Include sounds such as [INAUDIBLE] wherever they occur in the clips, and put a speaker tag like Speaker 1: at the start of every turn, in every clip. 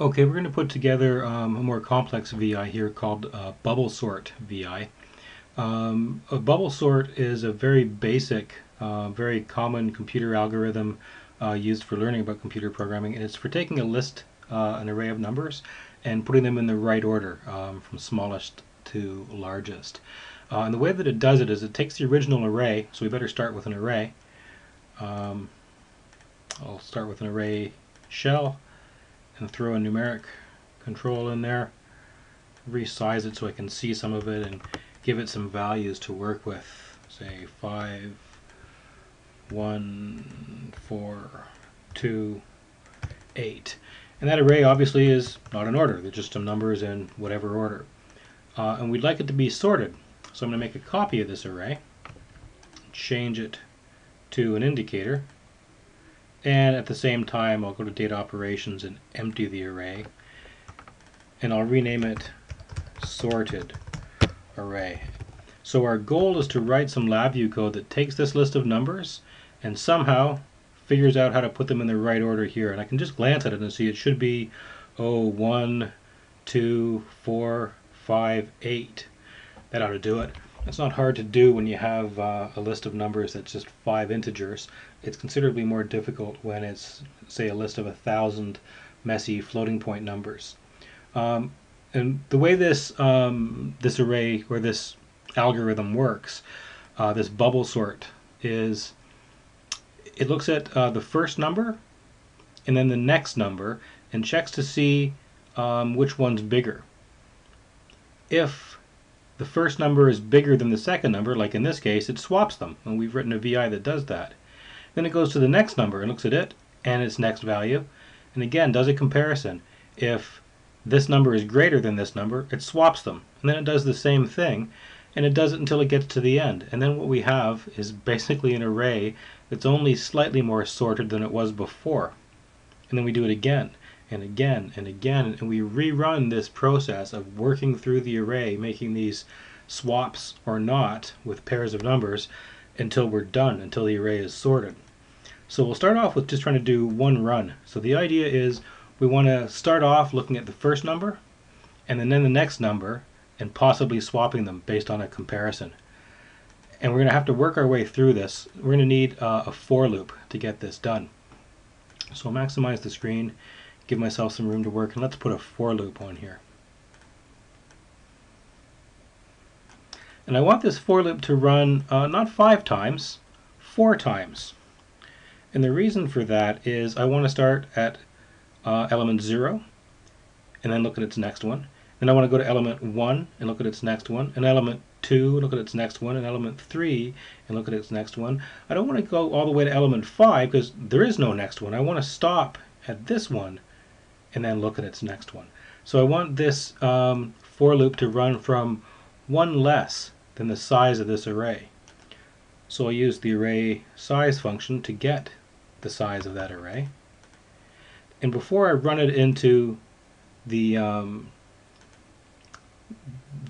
Speaker 1: Okay, we're going to put together um, a more complex VI here called uh, bubble sort VI. Um, a bubble sort is a very basic, uh, very common computer algorithm uh, used for learning about computer programming, and it's for taking a list, uh, an array of numbers, and putting them in the right order um, from smallest to largest. Uh, and the way that it does it is it takes the original array, so we better start with an array. Um, I'll start with an array shell and throw a numeric control in there, resize it so I can see some of it and give it some values to work with. Say 5, 1, 4, 2, 8. And that array obviously is not in order. They're just some numbers in whatever order. Uh, and we'd like it to be sorted. So I'm going to make a copy of this array, change it to an indicator, and at the same time, I'll go to data operations and empty the array. And I'll rename it sorted array. So our goal is to write some LabVIEW code that takes this list of numbers and somehow figures out how to put them in the right order here. And I can just glance at it and see it should be, oh, one, two, four, five, eight. That ought to do it. It's not hard to do when you have uh, a list of numbers that's just five integers. It's considerably more difficult when it's, say, a list of a thousand messy floating point numbers. Um, and the way this um, this array or this algorithm works, uh, this bubble sort, is it looks at uh, the first number and then the next number and checks to see um, which one's bigger. If the first number is bigger than the second number, like in this case, it swaps them. And we've written a VI that does that. Then it goes to the next number and looks at it and its next value. And again, does a comparison. If this number is greater than this number, it swaps them. And then it does the same thing. And it does it until it gets to the end. And then what we have is [LAUGHS] basically an array that's only slightly more sorted than it was before. And then we do it again and again and again. And we rerun this process of working through the array making these swaps or not with pairs of numbers until we're done until the array is sorted. So we'll start off with just trying to do one run. So the idea is we want to start off looking at the first number and then the next number and possibly swapping them based on a comparison. And we're going to have to work our way through this. We're going to need uh, a for loop to get this done. So maximize the screen give myself some room to work and let's put a for loop on here. And I want this for loop to run uh, not five times, four times. And the reason for that is I want to start at uh, element 0 and then look at its next one. Then I want to go to element 1 and look at its next one, and element 2 look at its next one, and element 3 and look at its next one. I don't want to go all the way to element 5 because there is no next one. I want to stop at this one and then look at its next one. So I want this um, for loop to run from one less than the size of this array. So I'll use the array size function to get the size of that array. And before I run it into the um,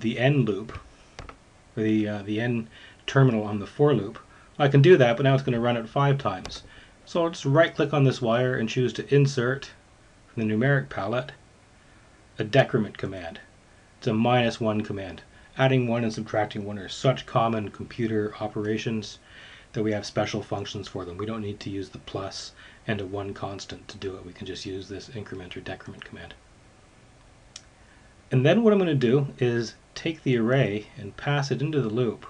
Speaker 1: the end loop, or the uh, the N terminal on the for loop, I can do that, but now it's going to run it five times. So I'll just right click on this wire and choose to insert the numeric palette a decrement command. It's a minus one command. Adding one and subtracting one are such common computer operations that we have special functions for them. We don't need to use the plus and a one constant to do it. We can just use this increment or decrement command. And then what I'm going to do is take the array and pass it into the loop.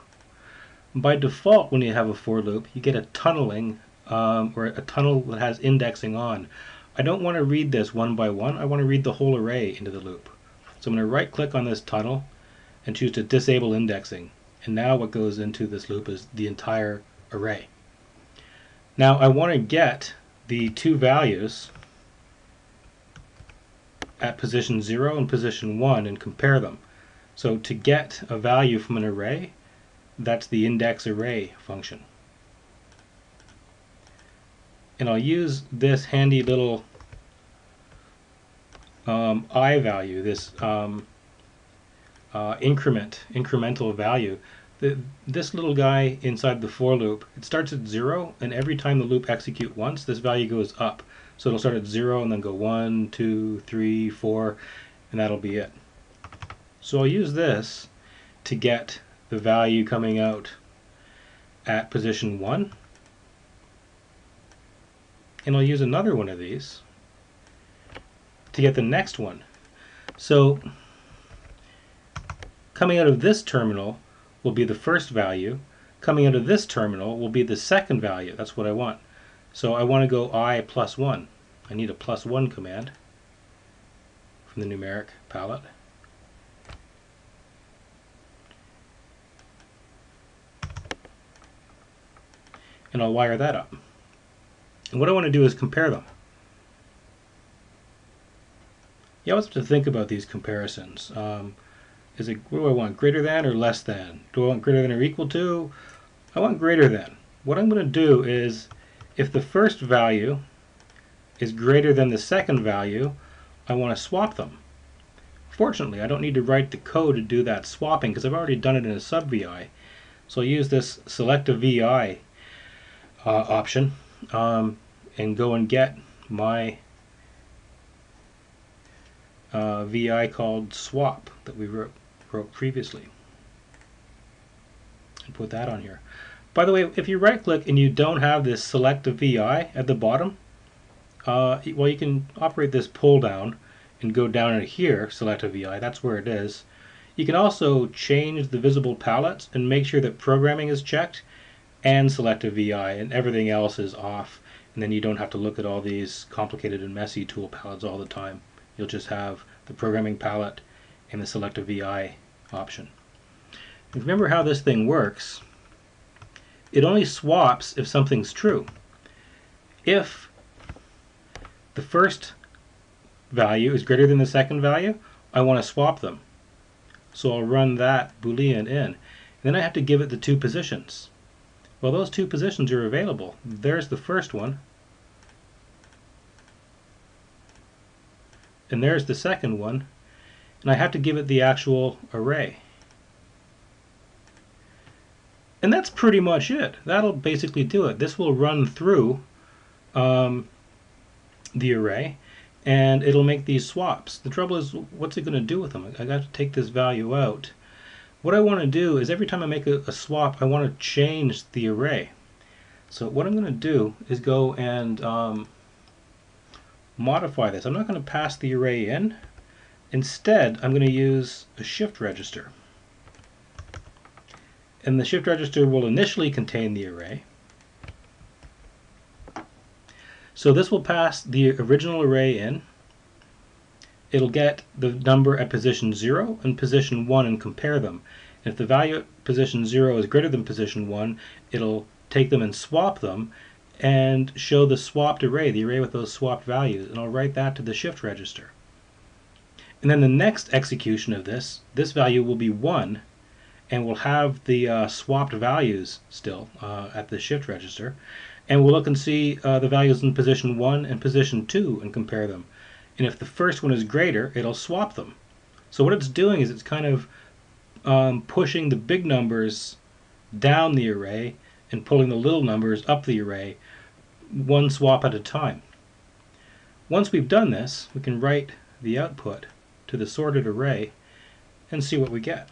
Speaker 1: By default, when you have a for loop, you get a tunneling um, or a tunnel that has indexing on. I don't want to read this one by one. I want to read the whole array into the loop. So I'm going to right click on this tunnel and choose to disable indexing. And now what goes into this loop is the entire array. Now I want to get the two values at position 0 and position 1 and compare them. So to get a value from an array, that's the index array function and I'll use this handy little um, i value, this um, uh, increment, incremental value. The, this little guy inside the for loop, it starts at zero, and every time the loop execute once, this value goes up. So it'll start at 0 and then go one, two, three, four, and that'll be it. So I'll use this to get the value coming out at position 1. And I'll use another one of these to get the next one. So coming out of this terminal will be the first value. Coming out of this terminal will be the second value. That's what I want. So I want to go i plus 1. I need a plus 1 command from the numeric palette. And I'll wire that up. And what I want to do is compare them. You always have to think about these comparisons. Um, is it what do I want, greater than or less than? Do I want greater than or equal to? I want greater than. What I'm going to do is, if the first value is greater than the second value, I want to swap them. Fortunately, I don't need to write the code to do that swapping because I've already done it in a sub VI. So I'll use this select a VI uh, option um, and go and get my uh, VI called swap that we wrote, wrote previously. And put that on here. By the way, if you right click and you don't have this select a VI at the bottom, uh, well you can operate this pull down and go down in here, select a VI, that's where it is. You can also change the visible palettes and make sure that programming is checked and select a VI and everything else is off and then you don't have to look at all these complicated and messy tool palettes all the time. You'll just have the programming palette and the select a VI option. And remember how this thing works. It only swaps if something's true. If the first value is greater than the second value, I want to swap them. So I'll run that boolean in. and Then I have to give it the two positions. Well, those two positions are available. There's the first one. And there's the second one. And I have to give it the actual array. And that's pretty much it. That'll basically do it. This will run through um, the array and it'll make these swaps. The trouble is, what's it going to do with them? I got to take this value out. What I want to do is every time I make a, a swap, I want to change the array. So what I'm going to do is go and um, modify this. I'm not going to pass the array in. Instead, I'm going to use a shift register. And the shift register will initially contain the array. So this will pass the original array in. It'll get the number at position 0 and position 1 and compare them. And if the value at position 0 is greater than position 1, it'll take them and swap them and show the swapped array, the array with those swapped values. And I'll write that to the shift register. And then the next execution of this, this value will be 1 and we'll have the uh, swapped values still uh, at the shift register and we'll look and see uh, the values in position 1 and position 2 and compare them. And if the first one is greater, it'll swap them. So what it's doing is it's kind of um, pushing the big numbers down the array and pulling the little numbers up the array one swap at a time. Once we've done this, we can write the output to the sorted array and see what we get.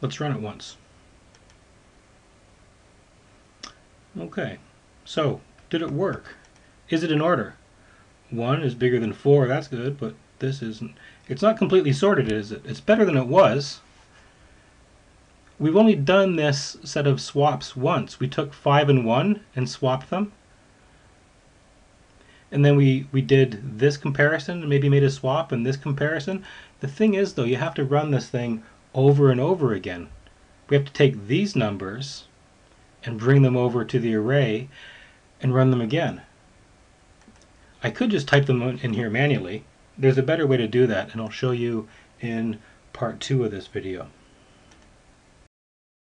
Speaker 1: Let's run it once. Okay, so did it work? Is it in order? 1 is bigger than 4, that's good, but this isn't. It's not completely sorted, is it? It's better than it was. We've only done this set of swaps once. We took 5 and 1 and swapped them. And then we, we did this comparison and maybe made a swap and this comparison. The thing is, though, you have to run this thing over and over again. We have to take these numbers and bring them over to the array and run them again. I could just type them in here manually. There's a better way to do that and I'll show you in part two of this video.